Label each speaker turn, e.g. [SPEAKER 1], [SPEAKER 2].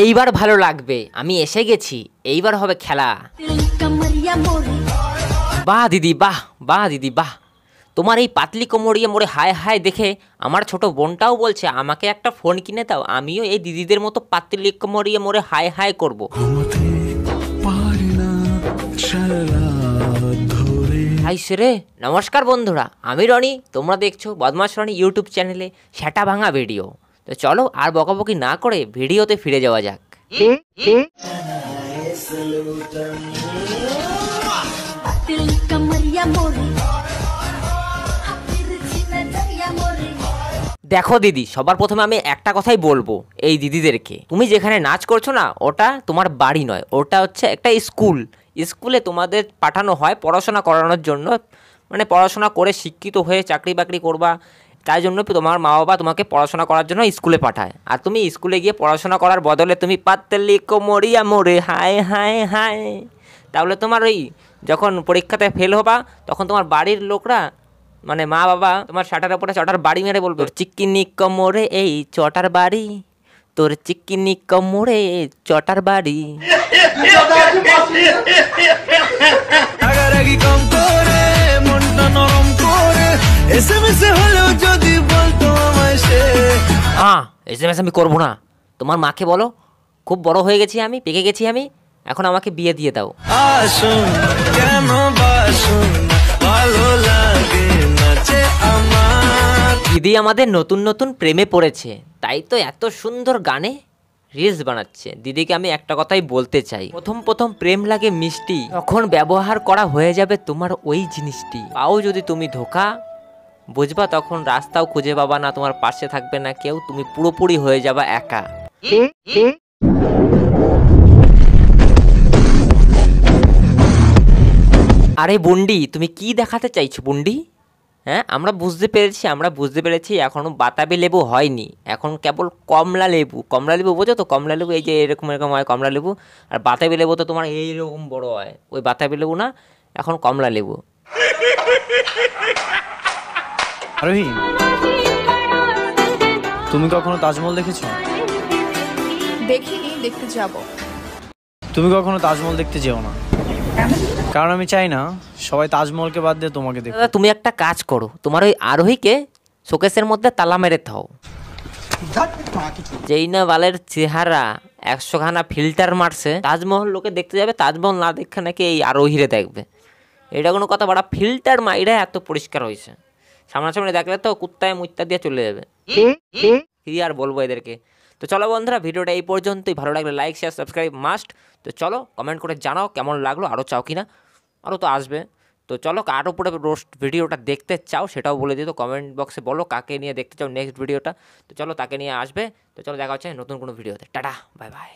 [SPEAKER 1] এইবার ভালো লাগবে আমি এসে গেছি এইবার হবে খেলা। বাহ দিদি বাহ বাহ দিদি বাহ। তোমার এই পাতলি কোমরিয়ে মোড়ে হায় হায় দেখে আমার ছোট বোনটাও বলছে আমাকে একটা ফোন কিনে দাও আমিও এই দিদিদের মতো পাতলি কোমরিয়ে মোড়ে হায় হায় করব। হাই সেরে নমস্কার বন্ধুরা আমি রনি তোমরা দেখছ বদমাস রনি ইউটিউব চ্যানেলে সেটা ভাঙা ভিডিও। তো চলো আর বকাবকি না করে ভিডিওতে ফিরে যাওয়া যাক। দেখো দিদি সবার প্রথমে আমি একটা কথাই বলব এই দিদিদেরকে। তুমি যেখানে নাচ করছ না ওটা তোমার বাড়ি নয় ওটা হচ্ছে একটা স্কুল। স্কুলে তোমাদের পাঠানো হয় পড়াশোনা করানোর জন্য। মানে পড়াশোনা করে শিক্ষিত হয়ে চাকরি বাকরি করবা, তাই জন্য তোমার মা বাবা তোমাকে পড়াশোনা করার জন্য স্কুলে পাঠায়। আর তুমি স্কুলে গিয়ে পড়াশোনা করার বদলে তুমি পাতলি কোমরিয়া মোরে হায় হায় হায়। তাহলে তোমার ওই যখন পরীক্ষাতে ফেল হবা, তখন তোমার বাড়ির লোকরা মানে মা বাবা তোমার শাটার ওপরে চটার বাড়ি মেরে বলবে তোর চিকিনি কমরে এই চটার বাড়ি। তোর চিকিনি এই চটার বাড়ি।
[SPEAKER 2] কম করে মনটা নরম করে। এসে হলেও যদি বলতো আমায় সে।
[SPEAKER 1] হ্যাঁ এস এম এস আমি করব না। তোমার মাকে বলো খুব বড় হয়ে গেছি আমি পেকে গেছি আমি এখন আমাকে বিয়ে দিয়ে দাও।
[SPEAKER 2] আসুন কেন বাসুন ভালো লাগে নাচে আমার।
[SPEAKER 1] দিদি আমাদের নতুন নতুন প্রেমে পড়েছে। তাই তো এত সুন্দর গানে রিলস বানাচ্ছে। দিদিকে আমি একটা কথাই বলতে চাই। প্রথম প্রথম প্রেম লাগে মিষ্টি, তখন ব্যবহার করা হয়ে যাবে তোমার ওই জিনিসটি। পাও যদি তুমি ধোকা, বুঝবা তখন রাস্তাও খুঁজে পাবা না, তোমার পাশে থাকবে না কেউ, তুমি পুরোপুরি হয়ে যাবা একা। আরে বন্ডি, তুমি কি দেখাতে চাইছো বুন্ডি? হ্যাঁ আমরা বুঝতে পেরেছি আমরা বুঝতে পেরেছি এখনও বাতাবি লেবু হয়নি। এখন কেবল কমলা লেবু। কমলা লেবু বোঝো তো? কমলা লেবু এই যে এরকম এরকম হয় কমলা লেবু। আর বাতাবি লেবু তো তোমার এইরকম বড় হয়। ওই বাতাবি লেবু না এখন কমলা লেবু।
[SPEAKER 3] আরোহী তুমি কখনো তাজমহল দেখেছ?
[SPEAKER 4] দেখিনি দেখতে যাব।
[SPEAKER 3] তুমি কখনো তাজমহল দেখতে যেও না। কারণ আমি চাই না সবাই তাজমহলকে বাদ দিয়ে তোমাকে দেখো
[SPEAKER 1] তুমি একটা কাজ করো তোমার ওই আরোহীকে শোকেসের মধ্যে তালা মেরে থাও যেই না বালের চেহারা একশোখানা ফিল্টার মারছে তাজমহল লোকে দেখতে যাবে তাজমহল না দেখে নাকি এই আরোহীরে দেখবে। এটা কোনো কথা বড় ফিল্টার মাইরা এত পরিষ্কার হয়েছে। সামনাসামনি দেখলে তো কুত্তায় মুত্তা দিয়ে চলে যাবে। কি আর বলব এদেরকে। তো চলো বন্ধুরা, ভিডিওটা এই পর্যন্তই। ভালো লাগলে লাইক শেয়ার সাবস্ক্রাইব মাস্ট তো চলো কমেন্ট করে জানাও কেমন লাগল আরও চাও কি না আরও তো আসবে। তো চলো কার উপরে রোস্ট ভিডিওটা দেখতে চাও সেটাও বলে দিও। তো কমেন্ট বক্সে বলো কাকে নিয়ে দেখতে চাও নেক্সট ভিডিওটা। তো চলো তাকে নিয়ে আসবে। তো চলো দেখা হচ্ছে নতুন কোনো ভিডিওতে। Tata bye bye